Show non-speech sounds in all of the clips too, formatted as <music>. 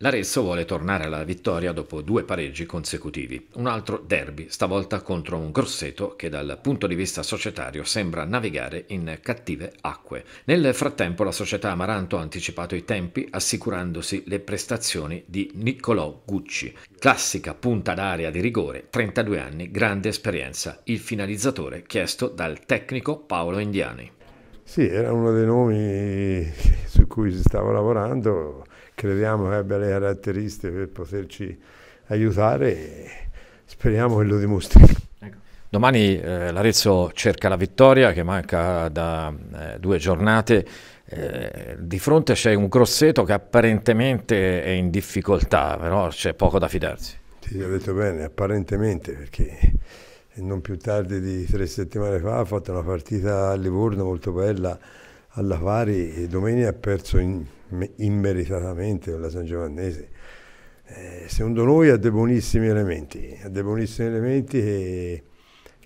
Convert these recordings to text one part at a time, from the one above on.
L'Arezzo vuole tornare alla vittoria dopo due pareggi consecutivi, un altro derby, stavolta contro un Grosseto che dal punto di vista societario sembra navigare in cattive acque. Nel frattempo la società Amaranto ha anticipato i tempi assicurandosi le prestazioni di Niccolò Gucci, classica punta d'aria di rigore, 32 anni, grande esperienza, il finalizzatore chiesto dal tecnico Paolo Indiani. Sì, era uno dei nomi <laughs> su cui si stava lavorando crediamo che abbia le caratteristiche per poterci aiutare e speriamo che lo dimostri. Ecco. Domani eh, l'Arezzo cerca la vittoria che manca da eh, due giornate. Eh, di fronte c'è un Grosseto che apparentemente è in difficoltà, però c'è poco da fidarsi. Sì, ha detto bene, apparentemente, perché non più tardi di tre settimane fa ha fatto una partita a Livorno molto bella alla pari domenica ha perso in, immeritatamente con la San Giovannese. Eh, secondo noi ha dei buonissimi elementi, ha dei buonissimi elementi che,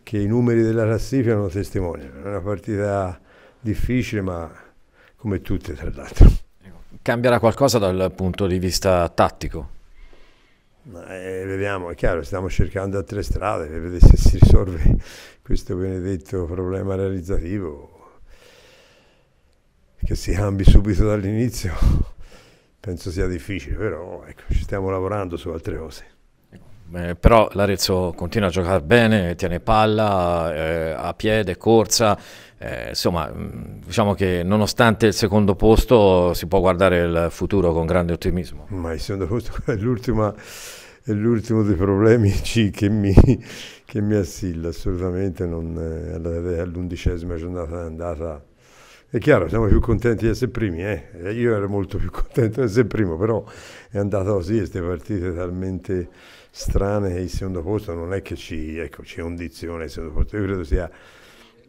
che i numeri della classifica non testimoniano. È una partita difficile, ma come tutte tra l'altro. Cambierà qualcosa dal punto di vista tattico? Eh, vediamo, è chiaro, stiamo cercando altre strade per vedere se si risolve <laughs> questo benedetto problema realizzativo che si cambi subito dall'inizio <laughs> penso sia difficile, però ecco, ci stiamo lavorando su altre cose. Eh, però l'Arezzo continua a giocare bene, tiene palla, eh, a piede, corsa, eh, insomma mm, diciamo che nonostante il secondo posto si può guardare il futuro con grande ottimismo. Ma il secondo posto <laughs> è l'ultimo dei problemi <laughs> che mi, che mi assilla, assolutamente non, eh, all'undicesima giornata è andata è chiaro, siamo più contenti di essere primi, eh? io ero molto più <laughs> contento di essere primo, però è andata così, queste partite talmente strane che il secondo posto non è che ci, ecco, ci condiziona il secondo posto, io credo sia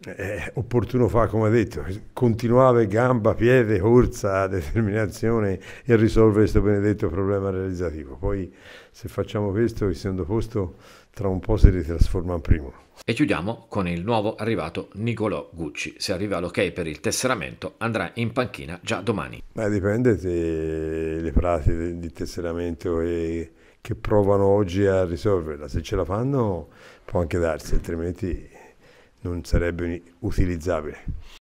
eh, opportuno fare come ha detto, continuare gamba, piede, corsa, determinazione e risolvere questo benedetto problema realizzativo. Poi se facciamo questo il secondo posto tra un po' si ritrasforma in primo. E chiudiamo con il nuovo arrivato Nicolò Gucci. Se arriva l'ok per il tesseramento andrà in panchina già domani. Beh, dipende dalle pratiche di tesseramento che provano oggi a risolverla. Se ce la fanno può anche darsi, altrimenti non sarebbe utilizzabile.